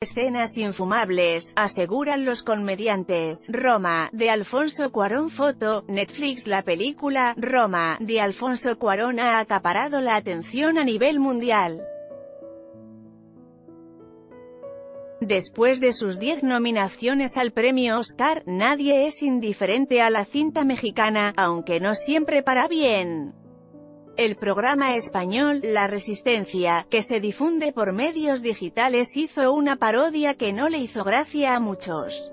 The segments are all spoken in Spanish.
Escenas infumables, aseguran los comediantes. Roma, de Alfonso Cuarón Foto, Netflix La película, Roma, de Alfonso Cuarón ha acaparado la atención a nivel mundial. Después de sus 10 nominaciones al premio Oscar, nadie es indiferente a la cinta mexicana, aunque no siempre para bien. El programa español, La Resistencia, que se difunde por medios digitales hizo una parodia que no le hizo gracia a muchos.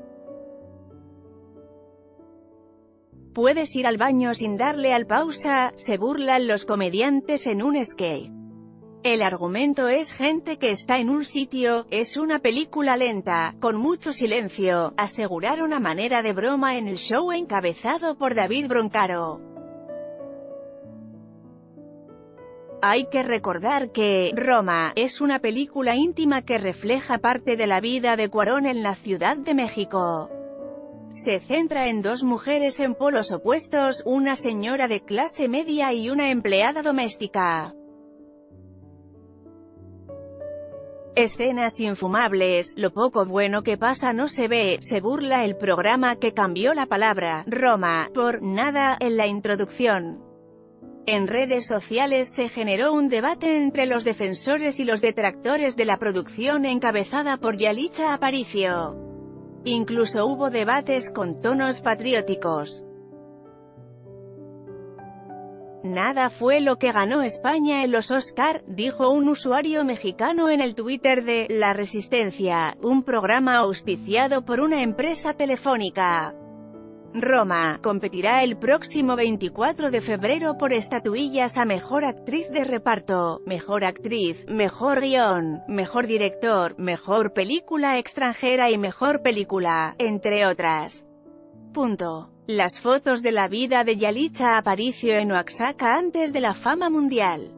Puedes ir al baño sin darle al pausa, se burlan los comediantes en un skate. El argumento es gente que está en un sitio, es una película lenta, con mucho silencio, aseguraron a manera de broma en el show encabezado por David Broncaro. Hay que recordar que Roma es una película íntima que refleja parte de la vida de Cuarón en la Ciudad de México. Se centra en dos mujeres en polos opuestos, una señora de clase media y una empleada doméstica. Escenas infumables, lo poco bueno que pasa no se ve, se burla el programa que cambió la palabra, Roma, por, nada, en la introducción. En redes sociales se generó un debate entre los defensores y los detractores de la producción encabezada por Yalicha Aparicio. Incluso hubo debates con tonos patrióticos. Nada fue lo que ganó España en los Oscar, dijo un usuario mexicano en el Twitter de La Resistencia, un programa auspiciado por una empresa telefónica. Roma, competirá el próximo 24 de febrero por estatuillas a Mejor Actriz de Reparto, Mejor Actriz, Mejor Guión, Mejor Director, Mejor Película Extranjera y Mejor Película, entre otras. Punto. Las fotos de la vida de Yalitza Aparicio en Oaxaca antes de la fama mundial.